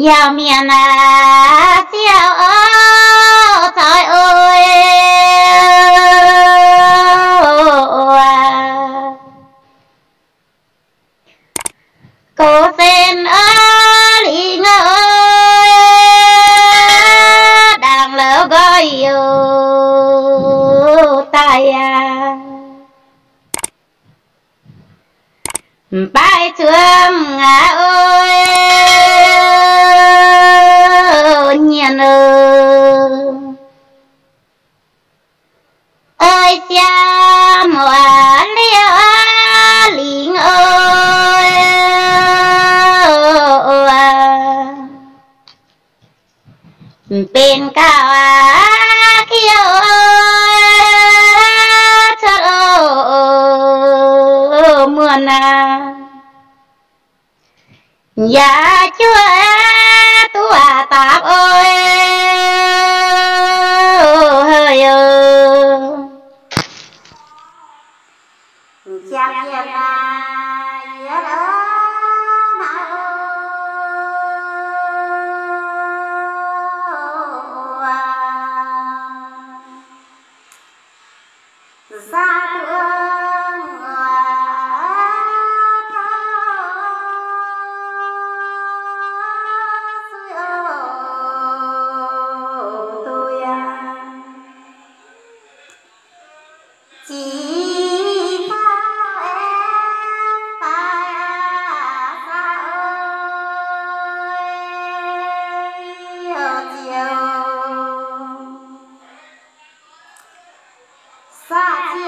nhiều miền à chiều ơi trời ơi cô xin ơi lý ngơi đang lỡ gọi yêu tay à. Bài trường ngã ơi bên cao à, kia chợt mưa à. na dạ chúa à, tua tạp ơi, hơi ơi. Chạm nhật à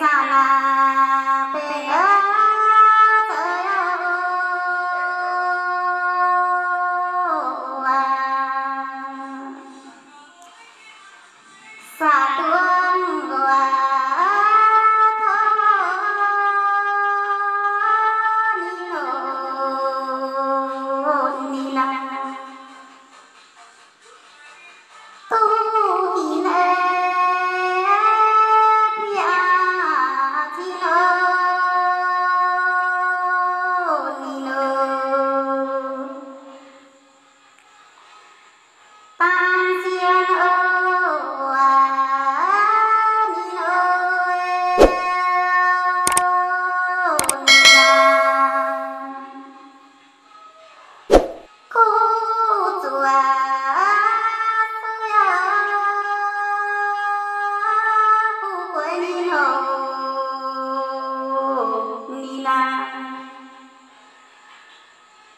สาธุ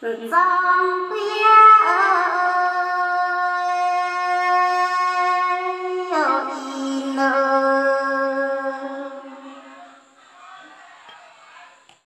张不